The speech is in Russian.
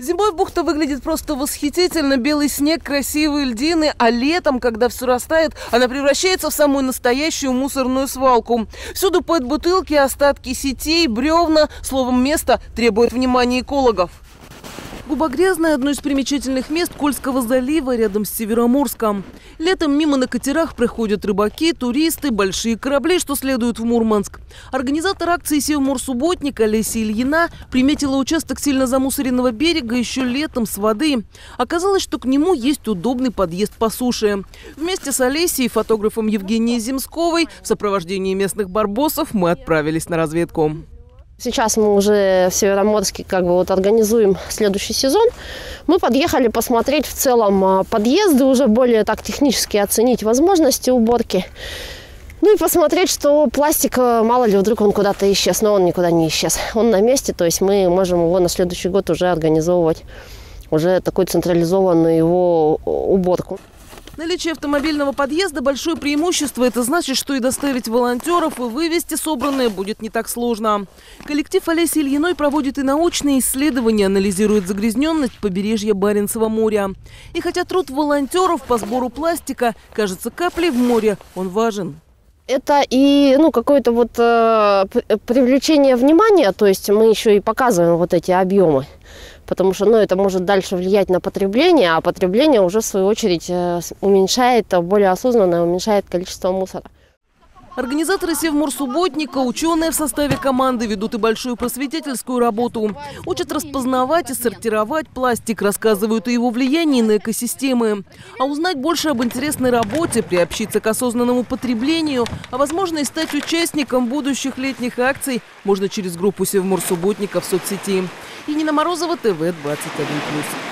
Зимой бухта выглядит просто восхитительно. Белый снег, красивые льдины, а летом, когда все растает, она превращается в самую настоящую мусорную свалку. Всюду под бутылки, остатки сетей, бревна. Словом, место требует внимания экологов. Губогрязное – одно из примечательных мест Кольского залива рядом с Североморском. Летом мимо на катерах проходят рыбаки, туристы, большие корабли, что следуют в Мурманск. Организатор акции «Севморсубботник» Олеся Ильина приметила участок сильно замусоренного берега еще летом с воды. Оказалось, что к нему есть удобный подъезд по суше. Вместе с Олесей и фотографом Евгенией Земсковой в сопровождении местных барбосов мы отправились на разведку. Сейчас мы уже в Североморске как бы вот организуем следующий сезон. Мы подъехали посмотреть в целом а, подъезды, уже более так технически оценить возможности уборки. Ну и посмотреть, что пластик, а, мало ли, вдруг он куда-то исчез, но он никуда не исчез. Он на месте, то есть мы можем его на следующий год уже организовывать, уже такую централизованную его уборку. Наличие автомобильного подъезда – большое преимущество. Это значит, что и доставить волонтеров, и вывести собранное будет не так сложно. Коллектив Олеси Ильиной проводит и научные исследования, анализирует загрязненность побережья Баренцева моря. И хотя труд волонтеров по сбору пластика кажется каплей в море, он важен это и ну, какое-то вот э, привлечение внимания, то есть мы еще и показываем вот эти объемы, потому что ну, это может дальше влиять на потребление, а потребление уже в свою очередь э, уменьшает, более осознанно уменьшает количество мусора. Организаторы Севморсубботника, ученые в составе команды ведут и большую просветительскую работу. Учат распознавать и сортировать пластик, рассказывают о его влиянии на экосистемы. А узнать больше об интересной работе, приобщиться к осознанному потреблению, а возможно и стать участником будущих летних акций можно через группу Севморсубботника в соцсети. Енина Морозова, ТВ 21+.